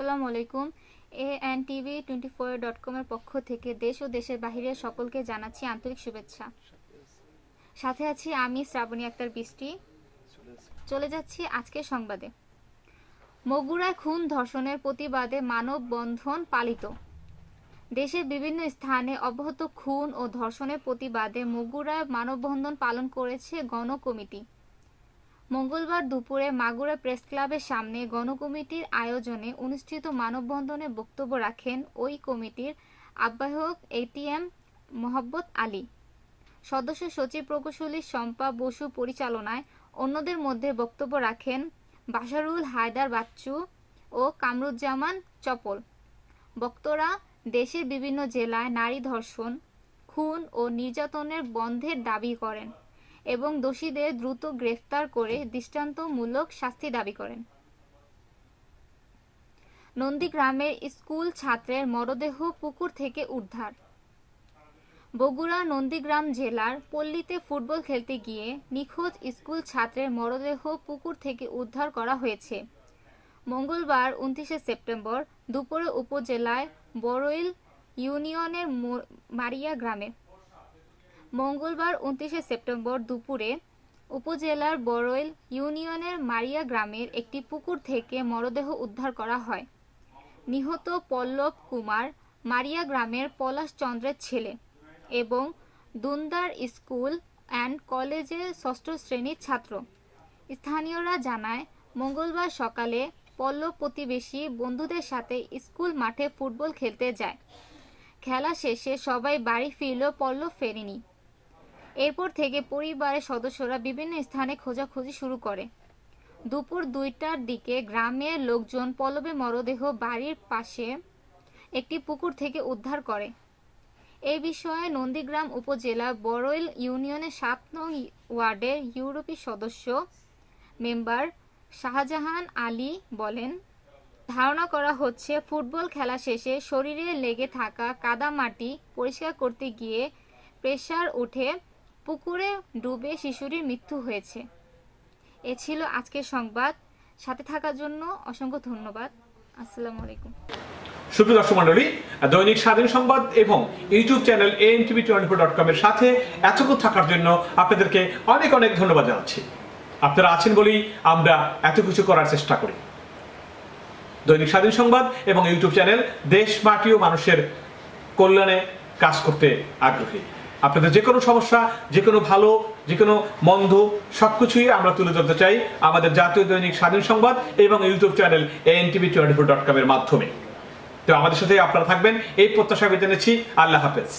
আলাইকুম। A N TV twenty four dot কমের পক্ষ থেকে দেশ ও দেশের বাহিরের সকলকে জানাচ্ছি আন্তরিক শুভেচ্ছা। সাথে আছি আমি শ্রাবণী আক্তার বৃষ্টি। চলে যাচ্ছি আজকের সংবাদে। মগুরায় খুন ধর্ষণের প্রতিবাদে মানববন্ধন পালিত। দেশের বিভিন্ন স্থানে অব্যাহত খুন ও ধর্ষণের প্রতিবাদে মগুরায় মানববন্ধন পালন করেছে গণ কমিটি মঙ্গলবার দুপুরে মাগুরা প্রেস ক্লাবের সামনে গণকমিটির আয়োজনে অনুষ্ঠিত মানববন্ধনে বক্তব্য রাখেন ওই কমিটির আহ্বায়ক এটিএম মোহাব্বত আলী। সদস্য সচিব প্রকৌশলী শম্পা বসু পরিচালনায় অন্যদের মধ্যে বক্তব্য রাখেন বাশারুল হায়দার বাচ্চু ও কামরুজ্জামান চপল। বক্তরা দেশের বিভিন্ন জেলায় নারী ধর্ষণ, খুন ও নির্যাতনের বন্ধের দাবি করেন। এবং দোষীদের দ্রুত গ্রেফতার করে দৃষ্টান্তমূলক শাস্তি দাবি করেন। নন্দীগ্রামের স্কুল ছাত্রের মরদেহ পুকুর থেকে উদ্ধার। বগুড়া নন্দীগ্রাম জেলার পল্লীতে ফুটবল খেলতে গিয়ে নিখোঁজ স্কুল ছাত্রের মরদেহ পুকুর থেকে উদ্ধার করা হয়েছে। মঙ্গলবার উনত্রিশে সেপ্টেম্বর দুপুরে উপজেলায় বড়ইল ইউনিয়নের মারিয়া গ্রামে। মঙ্গলবার উনত্রিশে সেপ্টেম্বর দুপুরে উপজেলার বড়ইল ইউনিয়নের মারিয়া গ্রামের একটি পুকুর থেকে মরদেহ উদ্ধার করা হয়। নিহত পল্লব কুমার মারিয়া গ্রামের পলাশ চন্দ্রের ছেলে এবং দুন্দার স্কুল অ্যান্ড কলেজের ষষ্ঠ শ্রেণির ছাত্র। স্থানীয়রা জানায়, মঙ্গলবার সকালে পল্লব প্রতিবেশী বন্ধুদের সাথে স্কুল মাঠে ফুটবল খেলতে যায়। খেলা শেষে সবাই বাড়ি ফিরল পল্লব ফেরেনি। এরপর থেকে পরিবারের সদস্যরা বিভিন্ন স্থানে খোঁজাখুঁজি শুরু করে। দুপুর দুইটার দিকে গ্রামের লোকজন পল্লবের মরদেহ বাড়ির পাশে একটি পুকুর থেকে উদ্ধার করে। এ বিষয়ে নন্দীগ্রাম উপজেলা বড়ইল ইউনিয়নের সাত নং ওয়ার্ডের ইউরোপী সদস্য মেম্বার শাহজাহান আলী বলেন, ধারণা করা হচ্ছে ফুটবল খেলা শেষে শরীরে লেগে থাকা কাদা মাটি পরিষ্কার করতে গিয়ে প্রেশার উঠে পুকুরে ডুবে শিশুটির মৃত্যু হয়েছে। এ ছিল আজকের সংবাদ। সাথে থাকার জন্য অসংখ্য ধন্যবাদ। আসসালামু আলাইকুম। সুপ্রিয় দর্শক মন্ডলী দৈনিক স্বাধীন সংবাদ এবং YouTube channel N TV twenty four dot কমের সাথে এতক্ষণ থাকার জন্য আপনাদেরকে অনেক অনেক ধন্যবাদ জানাচ্ছি। আপনারা আছেন বলেই আমরা এত কিছু করার চেষ্টা করি। দৈনিক স্বাধীন সংবাদ এবং ইউটিউব চ্যানেল দেশ মাটি ও মানুষের কল্যাণে কাজ করতে আগ্রহী। আপনাদের যে কোনো সমস্যা, যে কোনো ভালো, যে কোনো মন্দ সব কিছুই আমরা তুলে ধরতে চাই আমাদের জাতীয় দৈনিক স্বাধীন সংবাদ এবং YouTube channel N TV twenty four dot কমের মাধ্যমে। তো আমাদের সাথে আপনারা থাকবেন, এই প্রত্যাশা জেনেছি আল্লাহ হাফেজ।